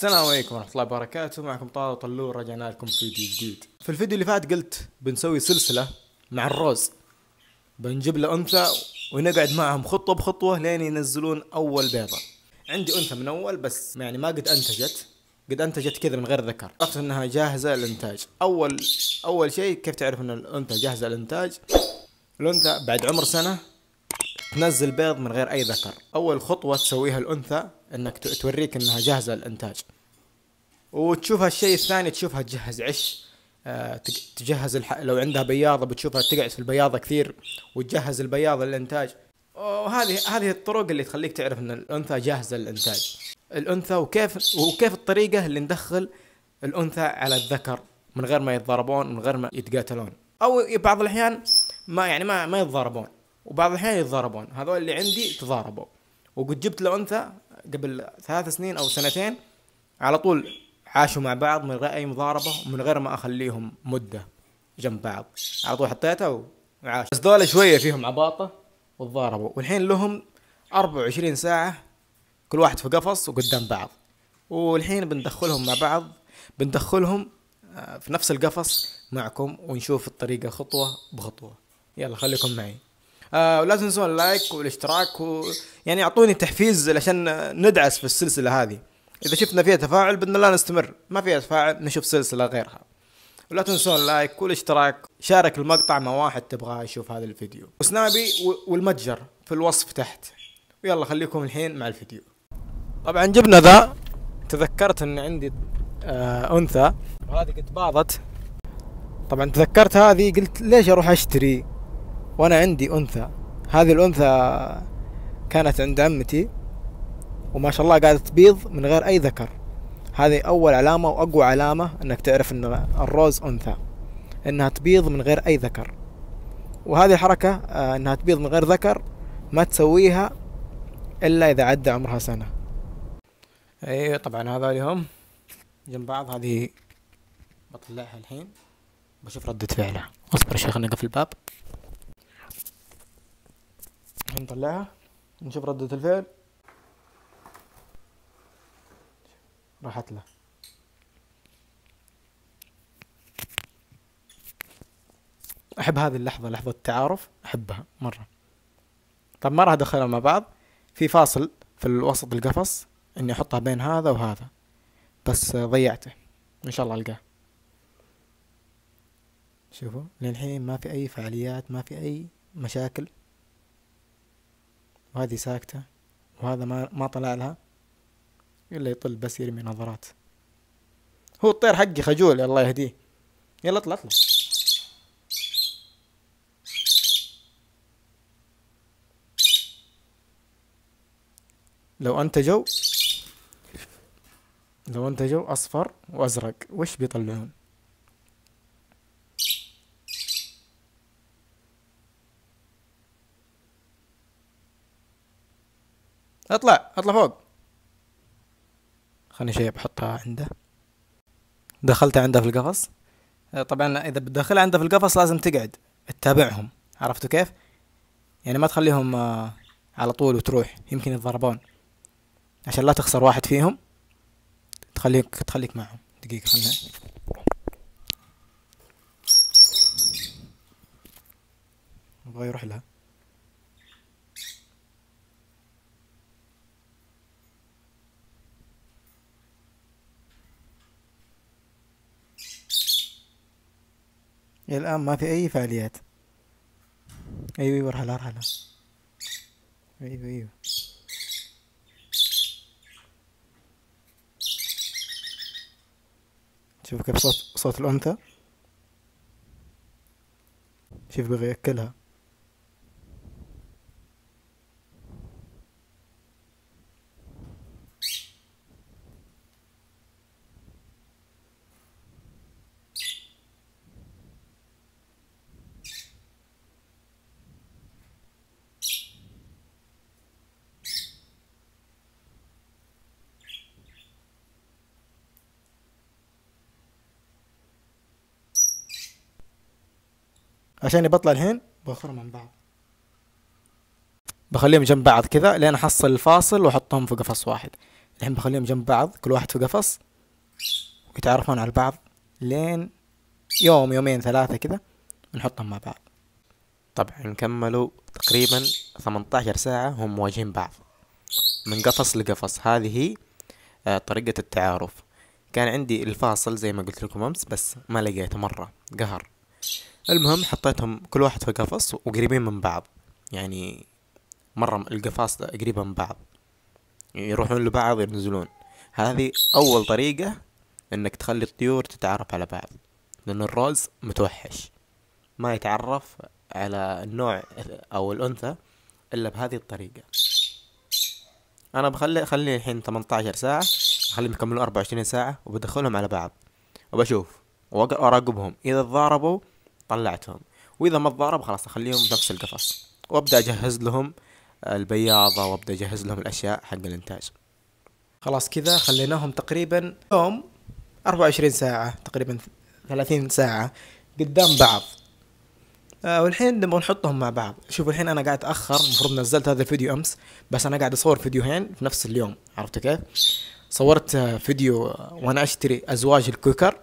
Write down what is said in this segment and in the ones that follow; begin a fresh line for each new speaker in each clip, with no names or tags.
السلام عليكم ورحمة الله وبركاته. معكم طارق طلول رجعنا لكم في فيديو جديد. في الفيديو اللي فات قلت بنسوي سلسلة مع الروز. بنجيب له أنثى ونقعد معهم خطوة بخطوة لين ينزلون أول بيضة. عندي أنثى من أول بس يعني ما قد أنتجت. قد أنتجت كذا من غير ذكر. عرفت أنها جاهزة للإنتاج. أول أول شيء كيف تعرف أن الأنثى جاهزة للإنتاج؟ الأنثى بعد عمر سنة تنزل بيض من غير أي ذكر. أول خطوة تسويها الأنثى إنك ت- توريك إنها جاهزة للإنتاج. وتشوفها الشيء الثاني تشوفها تجهز عش. آه، تج- تجهز الح... لو عندها بياضة بتشوفها تقعد في البياضة كثير وتجهز البياضة للإنتاج. وهذه هذه الطرق اللي تخليك تعرف إن الأنثى جاهزة للإنتاج. الأنثى وكيف وكيف الطريقة اللي ندخل الأنثى على الذكر من غير ما يتضاربون من غير ما يتقاتلون. أو بعض الأحيان ما يعني ما ما يتضاربون. وبعض الأحيان يتضاربون. هذول اللي عندي تضاربوا. وقد جبت له أنثى قبل ثلاث سنين أو سنتين على طول عاشوا مع بعض من غير اي مضاربة ومن غير ما أخليهم مدة جنب بعض. على طول حطيتها وعاش. بس دول شوية فيهم عباطة وتضاربوا. والحين لهم 24 ساعة كل واحد في قفص وقدام بعض. والحين بندخلهم مع بعض بندخلهم آه، في نفس القفص معكم ونشوف الطريقة خطوة بخطوة. يلا خليكم معي. آه ولا تنسون اللايك والاشتراك و... يعني أعطوني تحفيز عشان ندعس في السلسلة هذه. إذا شفنا فيها تفاعل بإذن الله نستمر. ما فيها تفاعل نشوف سلسلة غيرها. ولا تنسون اللايك والاشتراك. شارك المقطع مع واحد تبغاه يشوف هذا الفيديو. وسنابي والمتجر في الوصف تحت. ويلا خليكم الحين مع الفيديو. طبعا جبنا ذا. تذكرت إن عندي آه أنثى. وهذه قد باضت طبعا تذكرت هذه قلت ليش أروح أشتري؟ وأنا عندي أنثى. هذه الأنثى كانت عند عمتي وما شاء الله قاعدة تبيض من غير أي ذكر. هذه أول علامة وأقوى علامة إنك تعرف إن الروز أنثى إنها تبيض من غير أي ذكر. وهذه الحركة آه إنها تبيض من غير ذكر ما تسويها إلا إذا عدى عمرها سنة. اي طبعا هذول هم جنب بعض. هذه بطلعها الحين. بشوف ردة فعلها. أصبر يا شيخ نقفل الباب. نطلعها نشوف ردة الفعل. راحت له. أحب هذه اللحظة لحظة التعارف أحبها مرة. طب ما راح ادخلها مع بعض في فاصل في الوسط القفص إني أحطها بين هذا وهذا. بس ضيعته. إن شاء الله ألقاه. شوفوا للحين ما في أي فعاليات ما في أي مشاكل. وهذه ساكتة وهذا ما ما طلع لها إلا يطل بس يرمي نظرات. هو الطير حقي خجول الله يهديه. يلا اطلع اطلع. لو انتجوا لو انتجوا أصفر وأزرق وش بيطلعون؟ اطلع اطلع فوق. خلني شيء بحطها عنده. دخلتها عنده في القفص. آه، طبعا إذا بتدخلها عنده في القفص لازم تقعد تتابعهم. عرفتوا كيف؟ يعني ما تخليهم آه، على طول وتروح يمكن يتضربون. عشان لا تخسر واحد فيهم تخليك تخليك معهم. دقيقة خلنا. أبغى يروح لها. الآن ما في أي فعاليات. أيوة أيوة ارحل ارحل أيوة أيوة. شوف كيف صوت صوت الأنثى. شوف بغي يأكلها. عشان بطلع الحين باخرهم من بعض. بخليهم جنب بعض كذا لين أحصل الفاصل وأحطهم في قفص واحد. الحين بخليهم جنب بعض كل واحد في قفص. ويتعرفون على بعض لين يوم يومين ثلاثة كذا ونحطهم مع بعض. طبعا كملوا تقريبا 18 ساعة هم مواجهين بعض. من قفص لقفص. هذه هي آه، طريقة التعارف. كان عندي الفاصل زي ما قلت لكم أمس بس ما لقيته مرة. قهر. المهم حطيتهم كل واحد في قفص وقريبين من بعض. يعني مرة القفاص قريبة من بعض. يروحون لبعض ينزلون. هذه أول طريقة إنك تخلي الطيور تتعرف على بعض. لأن الروز متوحش. ما يتعرف على النوع أو الأنثى إلا بهذه الطريقة. أنا بخلي خلي الحين 18 ساعة. أخليهم يكملوا 24 ساعة وبدخلهم على بعض. وبشوف. وأراقبهم. إذا تضاربوا طلعتهم. وإذا ما تضارب خلاص أخليهم بنفس القفص. وأبدأ أجهز لهم البياضة وأبدأ أجهز لهم الأشياء حق الإنتاج. خلاص كذا خليناهم تقريبا يوم 24 ساعة تقريبا 30 ساعة قدام بعض. آه والحين نبغى نحطهم مع بعض. شوفوا الحين أنا قاعد أتأخر المفروض نزلت هذا الفيديو أمس بس أنا قاعد أصور فيديوهين في نفس اليوم. عرفت كيف؟ صورت آه، فيديو آه، وأنا أشتري أزواج الكوكر.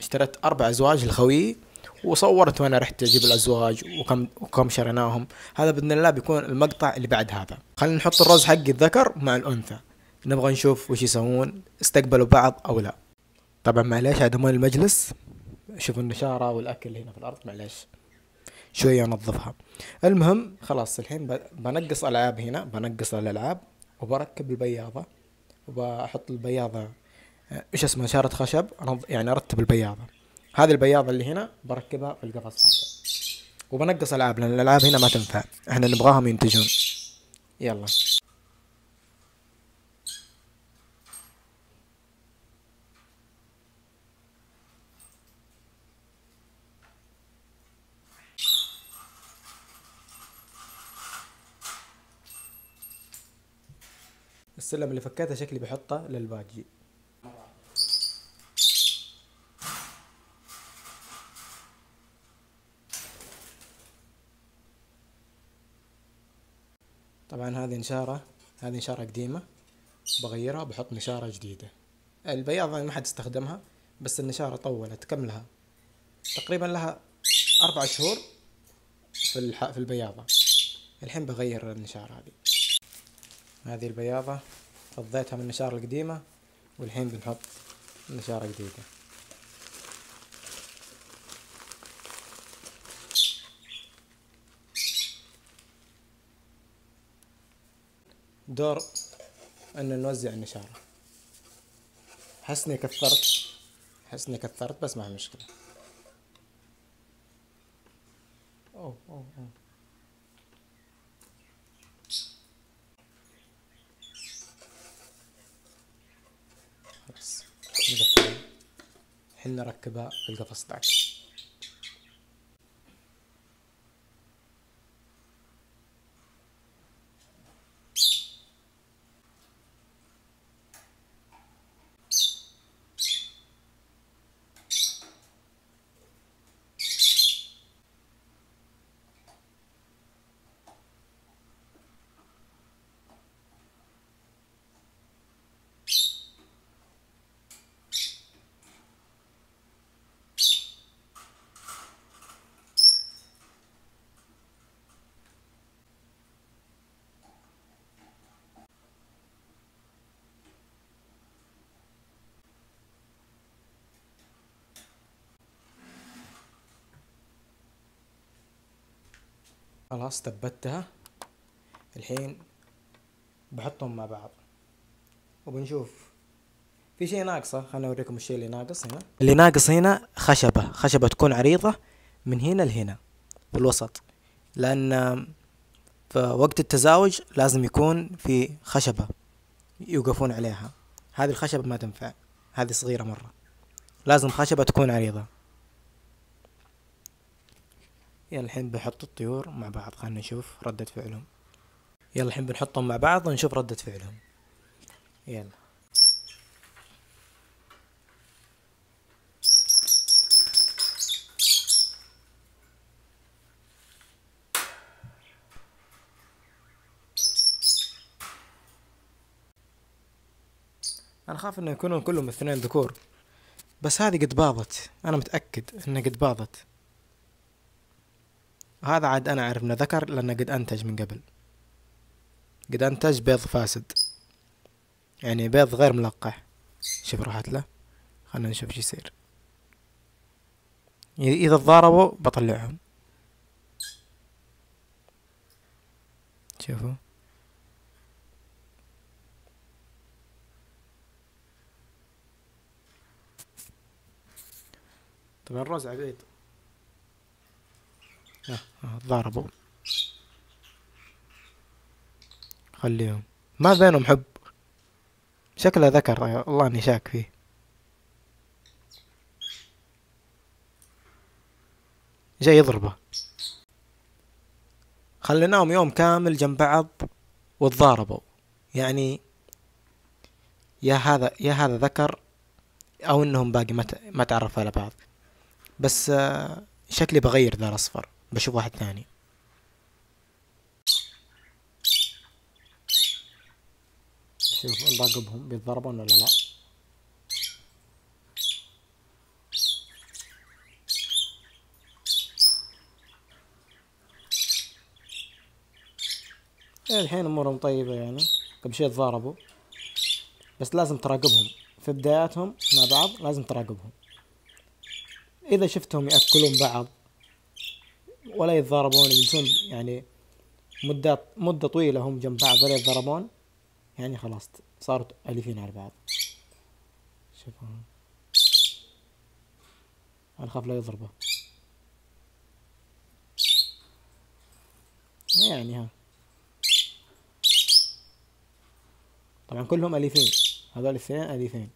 اشتريت أربع أزواج لخويي وصورت وأنا رحت أجيب الأزواج وكم وكم شريناهم. هذا بإذن الله بيكون المقطع اللي بعد هذا. خلينا نحط الرز حق الذكر مع الأنثى. نبغى نشوف وش يسوون استقبلوا بعض أو لا. طبعا معليش مال المجلس. شوفوا النشارة والأكل هنا في الأرض معليش. شوية أنظفها. المهم خلاص الحين بنقص ألعاب هنا بنقص الألعاب وبركب البياضة. وبحط البياضة إيش اسمها شارة خشب؟ يعني أرتب البياضة. هذه البياضة اللي هنا بركبها في القفص هذا. وبنقص العاب لأن الألعاب هنا ما تنفع. إحنا نبغاهم ينتجون. يلا. السلم اللي فكيته شكلي بحطه للباقي. طبعا هذه نشارة هذه نشارة قديمة بغيرها بحط نشارة جديدة. البياضة ما حد استخدمها بس النشارة طولت كم لها تقريبا لها أربع شهور في الح... في البياضة. الحين بغير النشارة هذه. هذه البياضة فضيتها من النشارة القديمة والحين بنحط نشارة جديدة. دور أن نوزع النشارة. حسني كثرت. حسني كثرت بس ما مشكلة. أوه أوه أوه. خلاص. الحين نركبها في القفص ذاك خلاص ثبتها الحين بحطهم مع بعض. وبنشوف. في شيء ناقصة؟ خلنا أوريكم الشيء اللي ناقص هنا. اللي ناقص هنا خشبة. خشبة تكون عريضة من هنا لهنا في الوسط. لأن في وقت التزاوج لازم يكون في خشبة يوقفون عليها. هذه الخشبة ما تنفع. هذه صغيرة مرة. لازم خشبة تكون عريضة. يلا الحين بحط الطيور مع بعض خلنا نشوف ردة فعلهم. يلا الحين بنحطهم مع بعض ونشوف ردة فعلهم. يلا. أنا خاف إنه يكونون كلهم اثنين ذكور. بس هذه قد باضت أنا متأكد إنها قد باضت هذا عاد أنا أعرف إنه ذكر لأنه قد أنتج من قبل. قد أنتج بيض فاسد. يعني بيض غير ملقح. شوف راحت له. خلنا نشوف شو يصير. اذا تضاربوا بطلعهم. شوفوا. طبعا الروز عبيد ضاربوا. خليهم. ما بينهم حب. شكله ذكر. والله إني شاك فيه. جاي يضربه. خليناهم يوم كامل جنب بعض وتضاربوا. يعني يا هذا يا هذا ذكر أو إنهم باقي ما ما تعرفوا على بعض. بس آه، شكلي بغير ذا الأصفر. بشوف واحد ثاني. شوف نراقبهم بيتضربون ولا لا؟ إيه، الحين أمورهم طيبة يعني. قبل شوي تضاربوا. بس لازم تراقبهم. في بداياتهم مع بعض لازم تراقبهم. إذا شفتهم يأكلون بعض ولا يتضاربون يجلسون يعني مدة مدة طويلة هم جنب بعض ولا يتضاربون. يعني خلاص صاروا أليفين على بعض. شوفوا أنا أخاف لا يضربه. يعني ها. طبعا كلهم أليفين. هذول الاثنين أليفين.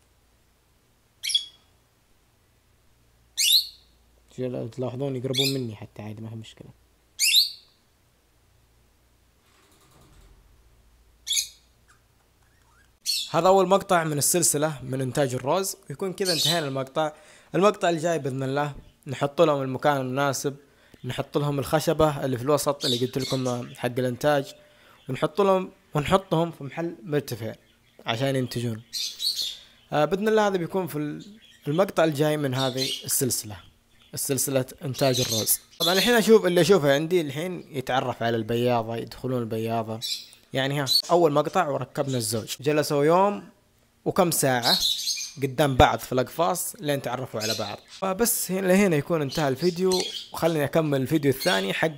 تلاحظون يقربون مني حتى عادي ما في مشكلة. هذا أول مقطع من السلسلة من إنتاج الروز. ويكون كذا انتهينا المقطع. المقطع الجاي بإذن الله نحط لهم المكان المناسب نحط لهم الخشبة اللي في الوسط اللي قلت لكم حق الإنتاج ونحط لهم ونحطهم في محل مرتفع عشان ينتجون. آه بإذن الله هذا بيكون في المقطع الجاي من هذه السلسلة. السلسلة إنتاج الروز طبعا الحين أشوف اللي أشوفه عندي الحين يتعرف على البياضة يدخلون البياضة. يعني ها أول مقطع وركبنا الزوج. جلسوا يوم وكم ساعة قدام بعض في الأقفاص لين تعرفوا على بعض. فبس لهنا يكون انتهى الفيديو. وخلني أكمل الفيديو الثاني حق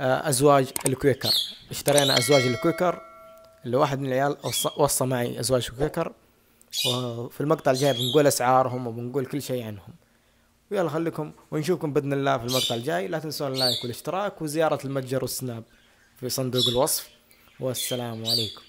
آه، أزواج الكويكر. اشترينا أزواج الكويكر. اللي واحد من العيال وصى معي أزواج الكويكر. وفي المقطع الجاي بنقول أسعارهم وبنقول كل شيء عنهم. ويلا خليكم ونشوفكم بإذن الله في المقطع الجاي. لا تنسون اللايك والاشتراك وزيارة المتجر وال Snap في صندوق الوصف. والسلام عليكم.